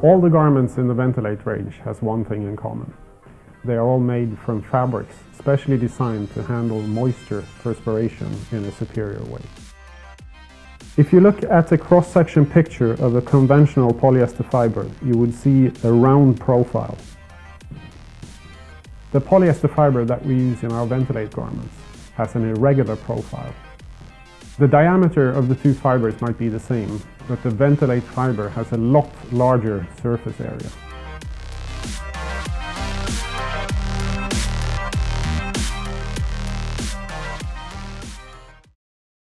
All the garments in the Ventil8 range has one thing in common. They are all made from fabrics specially designed to handle moisture perspiration in a superior way. If you look at a cross-section picture of a conventional polyester fiber, you would see a round profile. The polyester fiber that we use in our Ventil8 garments has an irregular profile. The diameter of the two fibers might be the same, but the Ventil8 fiber has a lot larger surface area.